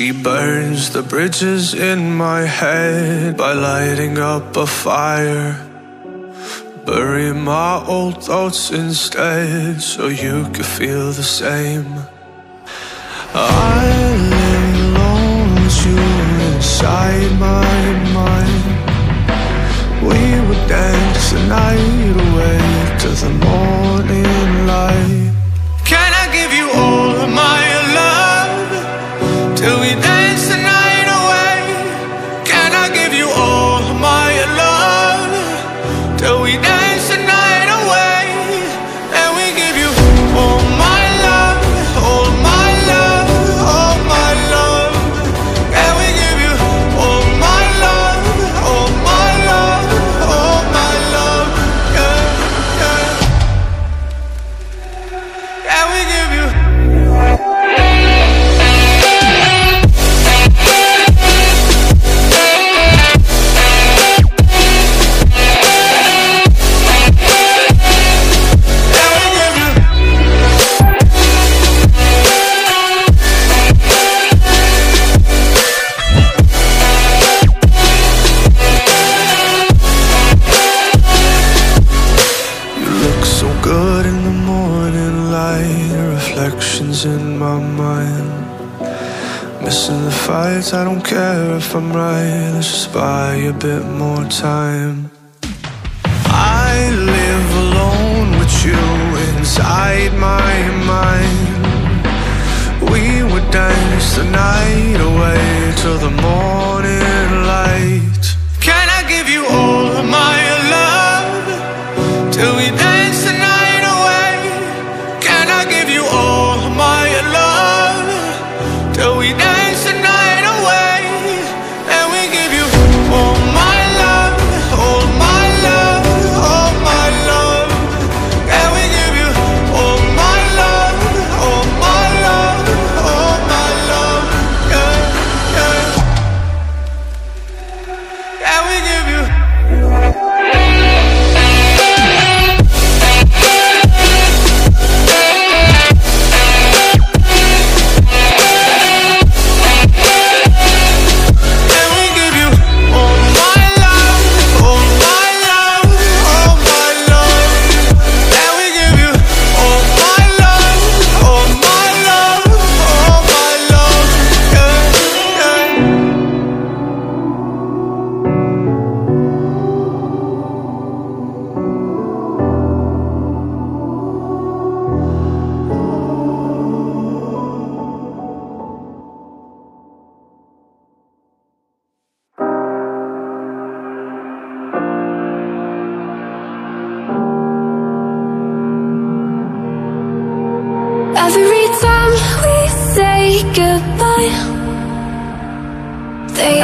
She burns the bridges in my head by lighting up a fire. Bury my old thoughts instead so you could feel the same. I lay alone with you inside my mind. We would dance the night away to the morning light. Can I Missing the fights, I don't care if I'm right. Let's just buy a bit more time. I live alone with you inside my mind. We would dance the night away till the morning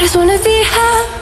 just wanna be happy,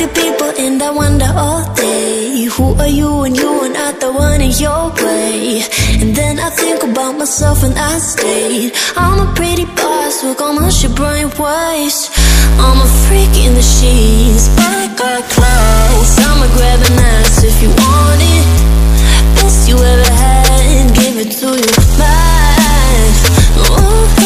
look at people and I wonder all day Who are you and you and I? the one in your way? And then I think about myself and I stay. I'm a pretty boss with my your brain waste I'm a freak in the sheets, Back eye clothes I'ma grab an ass if you want it Best you ever had, give it to you, mine Ooh.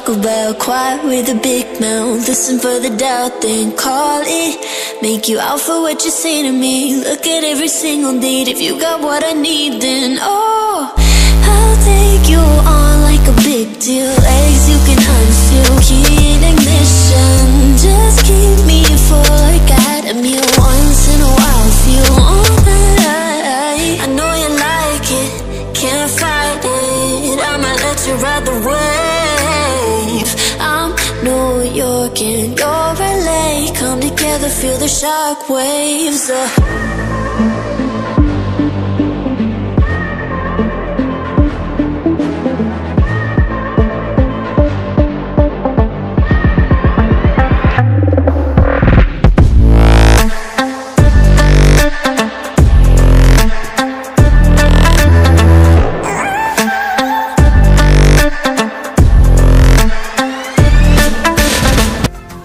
Talk about Quiet with a big mouth. Listen for the doubt, then call it. Make you out for what you say to me. Look at every single date If you got what I need, then oh I'll take you on like a big deal. Legs you can unseal Key in ignition. Just keep me full like I had a meal Once in a while. Feel alright I know you like it. Can't fight it. I'ma let you ride the wave York and you're LA Come together, feel the shock waves uh.